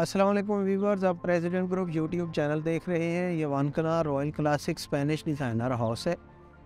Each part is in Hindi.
असलम व्यूवर्स, आप प्रेसिडेंट ग्रुप यूट्यूब चैनल देख रहे हैं। ये वानकना royal classic Spanish designer house है।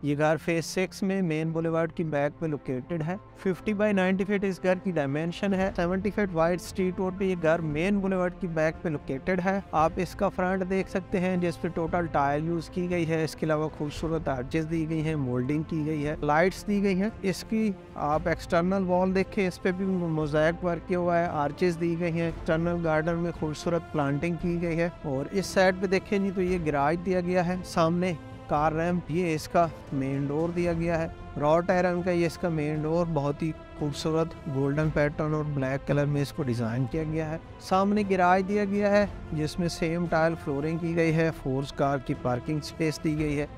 ये घर फ़ेज़ सिक्स में मेन बुलेवार्ड की बैक पे लोकेटेड है। 50 बाई 90 फीट इस घर की डायमेंशन है। 70 फीट वाइड स्ट्रीट रोड पे ये घर मेन बुलेवार्ड की बैक पे लोकेटेड है। आप इसका फ्रंट देख सकते हैं, जिस पे टोटल टाइल यूज़ की गई है। इसके अलावा खूबसूरत आर्चेस दी गई है मोल्डिंग की गई है लाइट्स दी गई है। इसकी आप एक्सटर्नल वॉल देखे, इस पे भी मोजैक वर्क किया हुआ है। आर्चेस दी गई है एक्सटर्नल गार्डन में खूबसूरत प्लांटिंग की गई है। और इस साइड पे देखें जी तो ये गिराज दिया गया है। सामने कार रैम्प ये इसका मेन डोर दिया गया है। रॉ टायरन का ये इसका मेन डोर बहुत ही खूबसूरत गोल्डन पैटर्न और ब्लैक कलर में इसको डिज़ाइन किया गया है। सामने गिराज दिया गया है, जिसमें सेम टाइल फ्लोरिंग की गई है फोर्स कार की पार्किंग स्पेस दी गई है।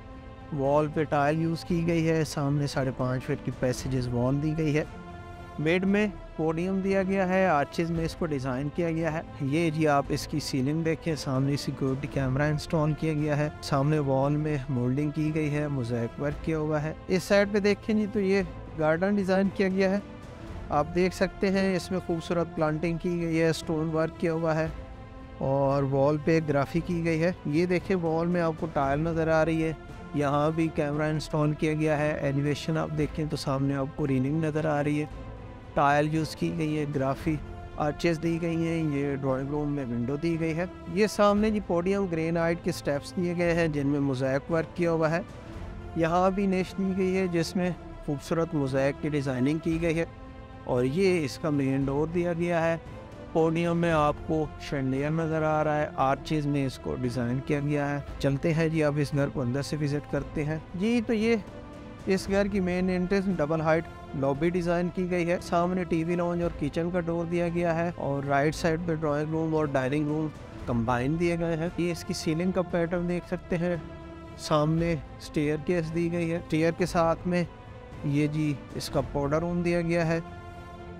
वॉल पे टाइल यूज़ की गई है, सामने साढ़े पाँच फीट की पैसेजेस वॉल दी गई है। बेड में पोडियम दिया गया है, आर्चेज में इसको डिज़ाइन किया गया है। ये जी आप इसकी सीलिंग देखें, सामने सिक्योरिटी कैमरा इंस्टॉल किया गया है। सामने वॉल में मोल्डिंग की गई है मोजैक वर्क किया हुआ है। इस साइड पे देखें जी तो ये गार्डन डिज़ाइन किया गया है। आप देख सकते हैं इसमें खूबसूरत प्लांटिंग की गई है, स्टोन वर्क किया हुआ है और वॉल पे ग्राफी की गई है। ये देखें वॉल में आपको टाइल नज़र आ रही है। यहाँ भी कैमरा इंस्टॉल किया गया है एलिवेशन आप देखें तो सामने आपको रीलिंग नज़र आ रही है। टाइल यूज़ की गई है, ग्राफी आर्चेस दी गई हैं, ये ड्राइंग रूम में विंडो दी गई है। ये सामने जी पोडियम ग्रेनाइट के स्टेप्स दिए गए हैं, जिनमें मोजैक वर्क किया हुआ है। यहाँ भी नेश दी गई है, जिसमें खूबसूरत मोजैक की डिज़ाइनिंग की गई है। और ये इसका मेन डोर दिया गया है। पोडियम में आपको शंडियर नज़र आ रहा है, आर्चेज में इसको डिज़ाइन किया गया है। चलते हैं जी आप इस घर को अंदर से विज़िट करते हैं। जी तो ये इस घर की main entrance double height lobby design की गई है। सामने टीवी लॉन्च और किचन का डोर दिया गया है और राइट साइड पे ड्राइंग रूम और डाइनिंग रूम कंबाइन दिए गए हैं। ये इसकी सीलिंग का पैटर्न देख सकते हैं। सामने स्टेयर केस दी गई है। स्टेयर के साथ में ये जी इसका पाउडर रूम दिया गया है।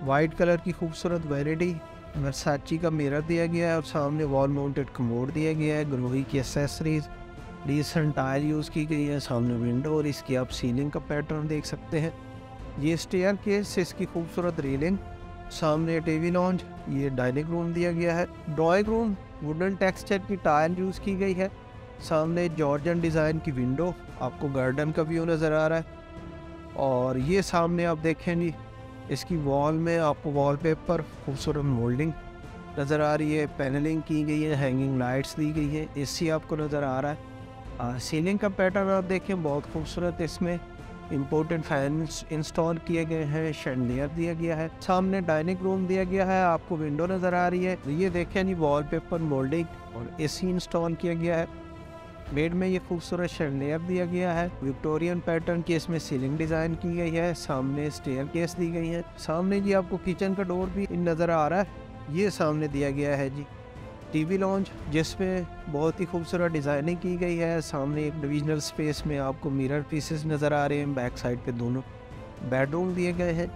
वाइट कलर की खूबसूरत वेराइटी वर्साची का मिरर दिया गया है और सामने वॉल माउंटेड कमोड दिया गया है। ग्रोही की एसेसरीज डिसेंट टायर यूज़ की गई है। सामने विंडो और इसकी आप सीलिंग का पैटर्न देख सकते हैं। ये स्टेयर केस, इसकी खूबसूरत रेलिंग, सामने टीवी लॉन्च ये डाइनिंग रूम दिया गया है। ड्राइंग रूम वुडन टेक्सचर की टायर यूज़ की गई है। सामने जॉर्जन डिज़ाइन की विंडो आपको गार्डन का व्यू नज़र आ रहा है। और ये सामने आप देखें जी, इसकी वॉल में आपको वॉलपेपर खूबसूरत मोल्डिंग नज़र आ रही है। पैनलिंग की गई है हैंगिंग लाइट्स दी गई है एसी आपको नज़र आ रहा है। सीलिंग का पैटर्न आप देखें, बहुत खूबसूरत इसमें इम्पोर्टेंट फैंस इंस्टॉल किए गए हैं शेंडियर दिया गया है, सामने डाइनिंग रूम दिया गया है, आपको विंडो नज़र आ रही है। ये देखें जी वॉलपेपर मोल्डिंग और एसी इंस्टॉल किया गया है। बेड में ये खूबसूरत शेंडियर दिया गया है। विक्टोरियन पैटर्न की इसमें सीलिंग डिज़ाइन की गई है। सामने स्टेयर केस दी गई है। सामने जी, आपको किचन का डोर भी नज़र आ रहा है। ये सामने दिया गया है जी। टीवी लॉन्च, जिसमें बहुत ही खूबसूरत डिज़ाइनिंग की गई है। सामने एक डिविजनल स्पेस में आपको मिरर पीसेस नज़र आ रहे हैं बैक साइड पे दोनों बेडरूम दिए गए हैं।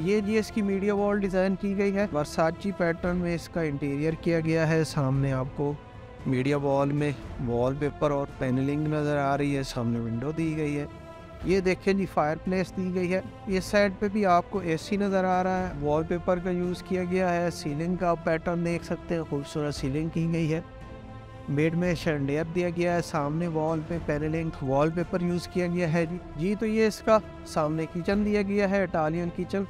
ये जी इसकी मीडिया वॉल डिज़ाइन की गई है। वर्साची पैटर्न में इसका इंटीरियर किया गया है। सामने आपको मीडिया वॉल में वॉलपेपर और पैनलिंग नज़र आ रही है। सामने विंडो दी गई है। ये देखें जी फायर प्लेस दी गई है। इस साइड पे भी आपको एसी नज़र आ रहा है। वॉलपेपर का यूज़ किया गया है। सीलिंग का पैटर्न देख सकते हैं। खूबसूरत सीलिंग की गई है। बेड में शंडेयर दिया गया है। सामने वॉल पे पैनलिंग वॉलपेपर यूज़ किया गया है जी। जी तो ये इसका सामने किचन दिया गया है। इटालियन किचन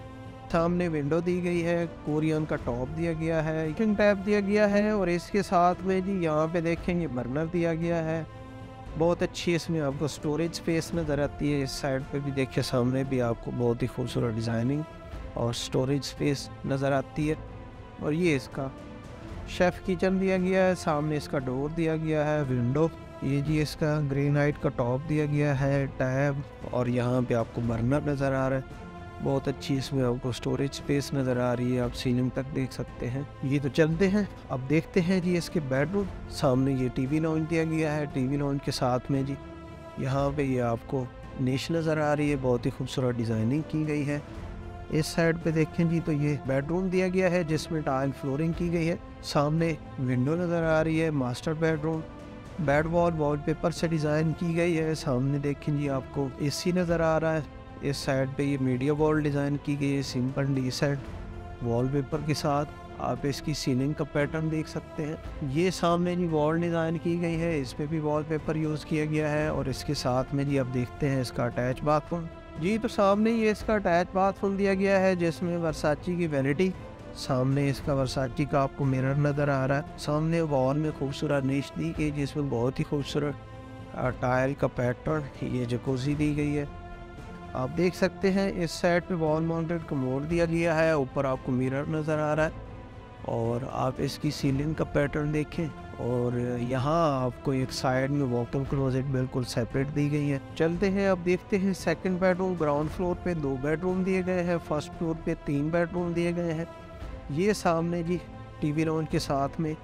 सामने विंडो दी गई है। कोरियन का टॉप दिया गया है। किचन टैप दिया गया है। और इसके साथ में जी, यहाँ पे देखेंगे बर्नर दिया गया है। बहुत अच्छी इसमें आपको स्टोरेज स्पेस नज़र आती है। इस साइड पे भी देखिए सामने भी आपको बहुत ही खूबसूरत डिज़ाइनिंग और स्टोरेज स्पेस नज़र आती है। और ये इसका शेफ़ किचन दिया गया है, सामने इसका डोर दिया गया है विंडो ये जी इसका ग्रीन हाइट का टॉप दिया गया है टैब और यहाँ पे आपको बर्नर नज़र आ रहा है। बहुत अच्छी इसमें आपको स्टोरेज स्पेस नज़र आ रही है, आप सीलिंग तक देख सकते हैं। ये तो चलते हैं। अब देखते हैं जी इसके बेडरूम सामने ये टीवी लॉन्च दिया गया है टीवी लॉन्च के साथ में जी यहाँ पे ये आपको नेश नज़र आ रही है, बहुत ही खूबसूरत डिज़ाइनिंग की गई है। इस साइड पे देखें जी तो ये बेडरूम दिया गया है, जिसमें टाइल फ्लोरिंग की गई है। सामने विंडो नज़र आ रही है master bedroom bed wall wallpaper से डिज़ाइन की गई है। सामने देखें जी आपको एसी नज़र आ रहा है। इस साइड पे ये मीडिया वॉल डिज़ाइन की गई है, सिंपल डी सेट वॉलपेपर के साथ। आप इसकी सीलिंग का पैटर्न देख सकते हैं। ये सामने जी वॉल डिज़ाइन की गई है, इस पर भी वॉलपेपर यूज़ किया गया है और इसके साथ में जी आप देखते हैं इसका अटैच बाथरूम। जी तो सामने ये इसका अटैच बाथरूम दिया गया है, जिसमें वर्साची की वैनिटी, सामने इसका वर्साची का आपको मिरर नज़र आ रहा है। सामने वॉल में खूबसूरत निश दी गई, जिसमें बहुत ही खूबसूरत टायल का पैटर्न, ये जकोजी दी गई है। आप देख सकते हैं, इस साइड पे वॉल माउंटेड कमोड दिया गया है, ऊपर आपको मिरर नज़र आ रहा है, और आप इसकी सीलिंग का पैटर्न देखें, और यहाँ आपको एक साइड में वॉकल क्लोजेट बिल्कुल सेपरेट दी गई है। चलते हैं, अब देखते हैं सेकंड बेडरूम ग्राउंड फ्लोर पे दो बेडरूम दिए गए हैं फ़र्स्ट फ्लोर पे तीन बेडरूम दिए गए हैं। ये सामने जी टीवी लॉन्च के साथ में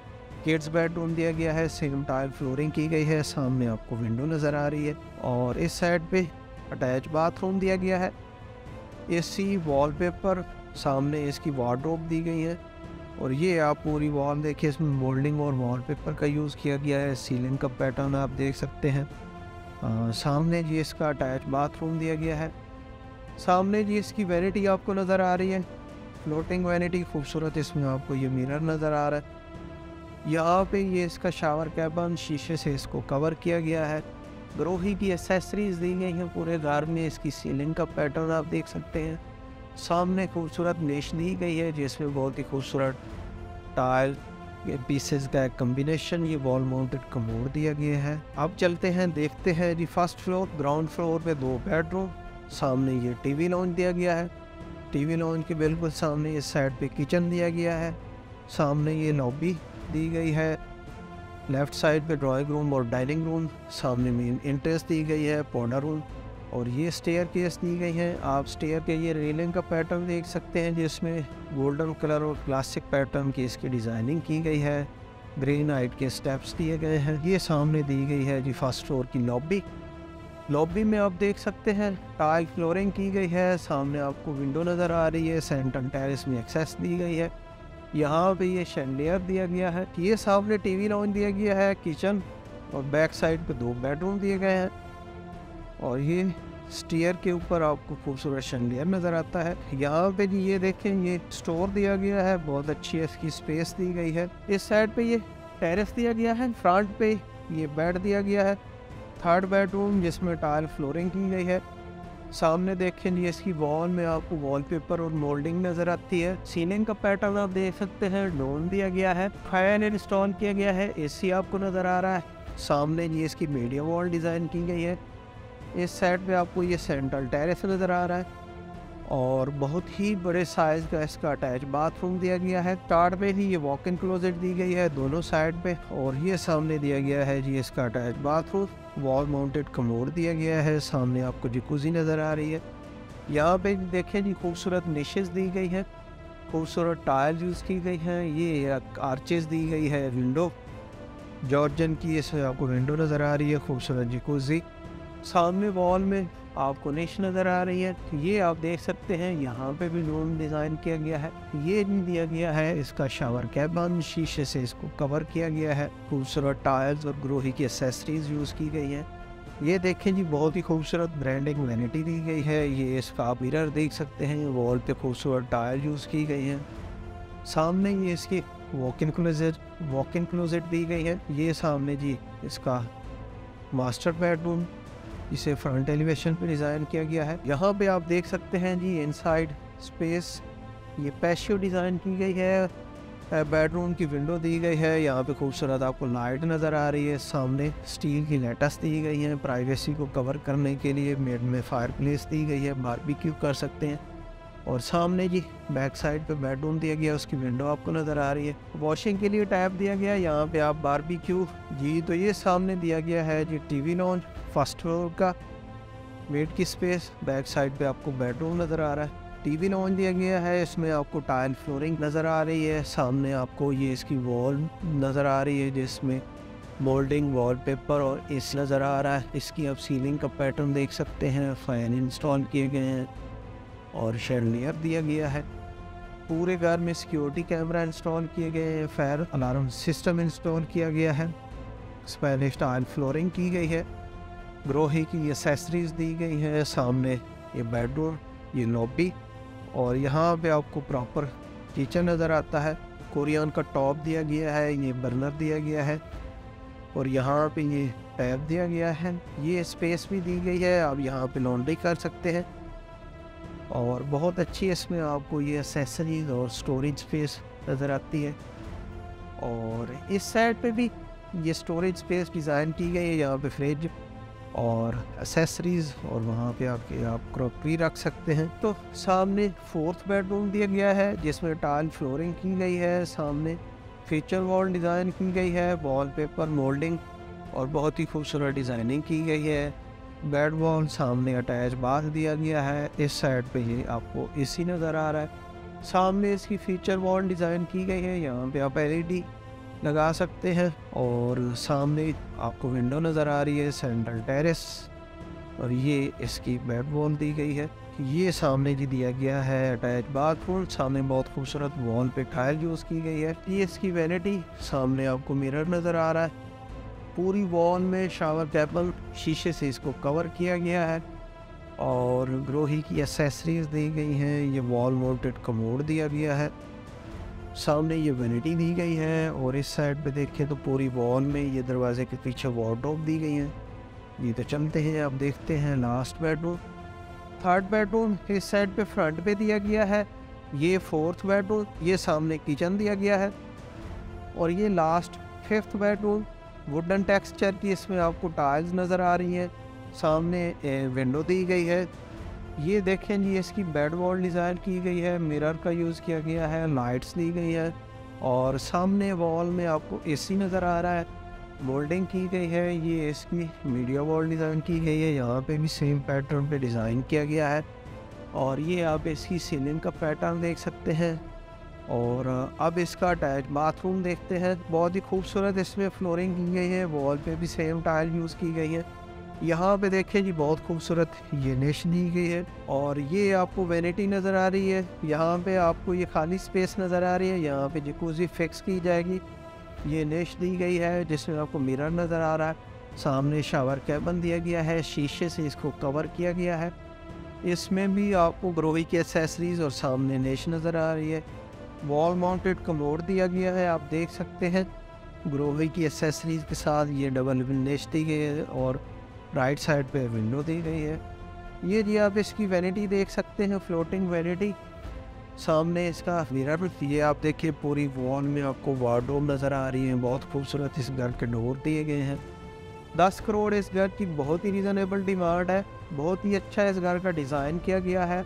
किड्स बेडरूम दिया गया है सेम टाइल फ्लोरिंग की गई है, सामने आपको विंडो नज़र आ रही है, और इस साइड पे अटैच बाथरूम दिया गया है। एसी वॉलपेपर सामने इसकी वार्ड्रोब दी गई है। और ये आप पूरी वॉल देखिए इसमें मोल्डिंग और वॉलपेपर का यूज़ किया गया है। सीलिंग का पैटर्न आप देख सकते हैं। आ, सामने जी इसका अटैच बाथरूम दिया गया है। सामने जी इसकी वैनिटी आपको नज़र आ रही है। फ्लोटिंग वैनिटी खूबसूरत इसमें आपको ये मिरर नज़र आ रहा है। यहाँ पे ये इसका शावर कैबन शीशे से इसको कवर किया गया है। ग्रोही की एसेसरीज दी गई हैं पूरे घर में, इसकी सीलिंग का पैटर्न आप देख सकते हैं। सामने खूबसूरत नेश दी गई है, जिसमें बहुत ही खूबसूरत टाइल पीसेस का कम्बिनेशन ये वॉल माउंटेड कमोड दिया गया है। अब चलते हैं, देखते हैं जी फ़र्स्ट फ्लोर ग्राउंड फ्लोर पे दो बेडरूम सामने ये टीवी लॉन्च दिया गया है। टीवी लॉन्च के बिल्कुल सामने इस साइड पे किचन दिया गया है। सामने ये लॉबी दी गई है। लेफ़्ट साइड पे ड्राइंग रूम और डाइनिंग रूम, सामने मेन इंट्रेंस दी गई है पौडा रूम और ये स्टेयर केस दी गई है। आप स्टेयर के ये रेलिंग का पैटर्न देख सकते हैं, जिसमें गोल्डन कलर और क्लासिक पैटर्न की इसकी डिज़ाइनिंग की गई है। ग्रीन हाइट के स्टेप्स दिए गए हैं। ये सामने दी गई है जी फ़र्स्ट फ्लोर की लॉबी लॉबी में आप देख सकते हैं टाइल फ्लोरिंग की गई है। सामने आपको विंडो नज़र आ रही है सेंटर टेरिस में एक्सेस दी गई है। यहाँ पे ये शेंडियर दिया गया है, ये सामने टीवी लॉन्च दिया गया है किचन और बैक साइड पे दो बेडरूम दिए गए हैं। और ये स्टीयर के ऊपर आपको खूबसूरत शंडियर नज़र आता है। यहाँ पे ये देखें, ये स्टोर दिया गया है, बहुत अच्छी इसकी स्पेस दी गई है। इस साइड पे ये टेरेस दिया गया है फ्रंट पे ये बेड दिया गया है। थर्ड बेडरूम जिसमें टाइल फ्लोरिंग की गई है। सामने देखें जी, इसकी वॉल में आपको वॉलपेपर और मोल्डिंग नज़र आती है। सीलिंग का पैटर्न आप देख सकते हैं डोन दिया गया है फ़ैन इंस्टॉल किया गया है एसी आपको नज़र आ रहा है। सामने जी, इसकी मीडिया वॉल डिज़ाइन की गई है। इस साइड पे आपको ये सेंट्रल टेरेस नज़र आ रहा है। और बहुत ही बड़े साइज़ का इसका अटैच बाथरूम दिया गया है। टार्ट पे ही ये वॉक इन क्लोजेट दी गई है, दोनों साइड पे। और ये सामने दिया गया है जी, इसका attach bathroom wall mounted commode दिया गया है। सामने आपको जिकुजी नज़र आ रही है। यहाँ पे देखें जी, खूबसूरत निशेज दी गई है। खूबसूरत टायल यूज़ की गई हैं। ये आर्चेस दी गई है विंडो जॉर्जन की इसमें आपको विंडो नज़र आ रही है, खूबसूरत जिकुजी सामने वॉल में आपको निश नज़र आ रही है। ये आप देख सकते हैं, यहाँ पे भी रूम डिज़ाइन किया गया है। ये दिया गया है इसका शावर कैबन शीशे से इसको कवर किया गया है। खूबसूरत टायर्स और ग्रोही की एसेसरीज यूज़ की गई हैं। ये देखें जी, बहुत ही खूबसूरत ब्रांडिंग वैनिटी दी गई है। ये इसका आप मिरर देख सकते हैं वॉल पे खूबसूरत टायर यूज़ की गई हैं। सामने ये इसकी walk in closet walk in closet दी गई है। ये सामने जी इसका मास्टर बेडरूम इसे फ्रंट एलिवेशन पे डिज़ाइन किया गया है। यहाँ पे आप देख सकते हैं जी इनसाइड स्पेस ये पैशियो डिज़ाइन की गई है। बेडरूम की विंडो दी गई है। यहाँ पे खूबसूरत आपको लाइट नज़र आ रही है। सामने स्टील की लेटस दी गई है। प्राइवेसी को कवर करने के लिए मेड में फायर प्लेस दी गई है। बारबेक्यू कर सकते हैं। और सामने जी बैक साइड पे बेडरूम दिया गया, उसकी विंडो आपको नज़र आ रही है। वॉशिंग के लिए टैप दिया गया, यहाँ पे आप बारबेक्यू जी तो ये सामने दिया गया है जी टीवी लॉन्च फ़र्स्ट फ्लोर का। वेट की स्पेस बैक साइड पे आपको बेडरूम नज़र आ रहा है। टीवी लॉन्च दिया गया है, इसमें आपको टाइल फ्लोरिंग नज़र आ रही है। सामने आपको ये इसकी वॉल नज़र आ रही है, जिसमें मोल्डिंग वॉलपेपर और एसी नज़र आ रहा है। इसकी आप सीलिंग का पैटर्न देख सकते हैं फ़ैन इंस्टॉल किए गए हैं। और शेडलियर दिया गया है। पूरे घर में सिक्योरिटी कैमरा इंस्टॉल किए गए हैं फायर अलार्म सिस्टम इंस्टॉल किया गया है। स्पेनिश टाइल फ्लोरिंग की गई है। ग्रोही की एसेसरीज दी गई है, सामने ये बेडरूम ये लॉबी और यहाँ पे आपको प्रॉपर किचन नज़र आता है। कोरियन का टॉप दिया गया है, ये बर्नर दिया गया है और यहाँ पे ये टैब दिया गया है। ये स्पेस भी दी गई है, आप यहाँ पे लॉन्ड्री कर सकते हैं। और बहुत अच्छी इसमें आपको ये एसेसरीज और स्टोरेज स्पेस नज़र आती है। और इस साइड पे भी ये स्टोरेज स्पेस डिज़ाइन की गई है, यहाँ पे फ्रिज और एसेसरीज़ और वहाँ पे आपके, आप क्रॉकरी रख सकते हैं। तो सामने फोर्थ बेडरूम दिया गया है, जिसमें टाइल फ्लोरिंग की गई है, सामने फीचर वॉल डिज़ाइन की गई है वॉल पेपर मोल्डिंग और बहुत ही खूबसूरत डिज़ाइनिंग की गई है। बेड बॉल सामने अटैच बाथ दिया गया है। इस साइड पे ये आपको एसी नज़र आ रहा है। सामने इसकी फीचर वॉल डिज़ाइन की गई है। यहाँ पे आप एलईडी लगा सकते हैं और सामने आपको विंडो नज़र आ रही है सेंट्रल टेरेस और ये इसकी बेड वॉल दी गई है। ये सामने जी दिया गया है। अटैच बाथरूम सामने बहुत खूबसूरत वॉल पे टाइल यूज़ की गई है। ये इसकी वैनिटी सामने आपको मिरर नज़र आ रहा है। पूरी वॉल में शावर कैपल शीशे से इसको कवर किया गया है और ग्रोही की एसेसरीज दी गई हैं। ये वॉल माउंटेड कमोड दिया गया है। सामने ये वैनिटी दी गई है और इस साइड पे देखें तो पूरी वॉल में ये दरवाजे के पीछे वार्डरोब दी गई हैं। ये तो चलते हैं अब देखते हैं लास्ट बेडरूम थर्ड बेडरूम इस साइड पे फ्रंट पे दिया गया है। ये फोर्थ बेडरूम ये सामने किचन दिया गया है। और ये last fifth bedroom wooden texture की इसमें आपको टाइल्स नज़र आ रही हैं। सामने विंडो दी गई है। ये देखें जी, इसकी बेड वॉल डिज़ाइन की गई है मिरर का यूज़ किया गया है लाइट्स दी गई है और सामने वॉल में आपको एसी नज़र आ रहा है। मोल्डिंग की गई है, ये इसकी मीडिया वॉल डिज़ाइन की गई है। यहाँ पे भी सेम पैटर्न पे डिज़ाइन किया गया है और ये आप इसकी सीलिंग का पैटर्न देख सकते हैं। और अब इसका अटैच बाथरूम देखते हैं। बहुत ही खूबसूरत इसमें फ्लोरिंग की गई है वॉल पे भी सेम टाइल यूज़ की गई है। यहाँ पे देखें जी, बहुत खूबसूरत ये नेश दी गई है और ये आपको वैनिटी नज़र आ रही है। यहाँ पे आपको ये खाली स्पेस नज़र आ रही है, यहाँ पे जकूजी फिक्स की जाएगी। ये नेश दी गई है, जिसमें आपको मिरर नज़र आ रहा है। सामने शावर कैबन दिया गया है, शीशे से इसको कवर किया गया है। इसमें भी आपको ग्रोवी की एसेसरीज और सामने नेश नज़र आ रही है। वॉल माउंटेड कमोड दिया गया है, आप देख सकते हैं। ग्रोवी की एसेसरीज के साथ ये डबल नेश दी गई है और राइट साइड पे विंडो दी गई है। ये जी आप इसकी वैनिटी देख सकते हैं फ्लोटिंग वैनिटी सामने इसका मिरर ये आप देखिए, पूरी वॉल में आपको वार्डोम नज़र आ रही है। बहुत खूबसूरत इस घर के डोर दिए गए हैं। दस करोड़ इस घर की बहुत ही रीज़नेबल डिमांड है। बहुत ही अच्छा इस घर का डिज़ाइन किया गया है।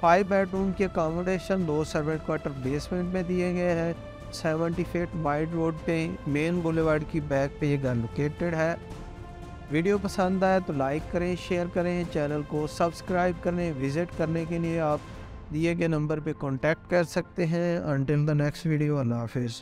फाइव बेडरूम की अकोमोडेशन दो सर्वेंट क्वार्टर बेसमेंट में दिए गए हैं। सेवेंटी फीट वाइड रोड पे मेन बुलेवार्ड की बैक पे ये घर लोकेटेड है। वीडियो पसंद आए तो लाइक करें शेयर करें चैनल को सब्सक्राइब करें विज़िट करने के लिए आप दिए गए नंबर पे कांटेक्ट कर सकते हैं। अनटिल द नेक्स्ट वीडियो अल्लाह हाफिज़।